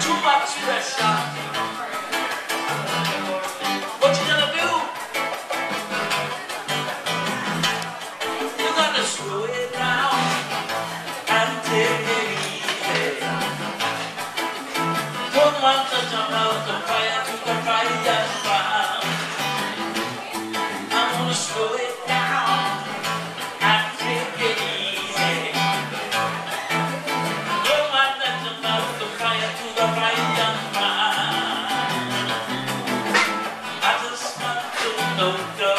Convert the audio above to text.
too much pressure. What you gonna do? You're gonna slow it down and take it easy. To jump out the fire to the fire. I'm gonna slow I just want to know your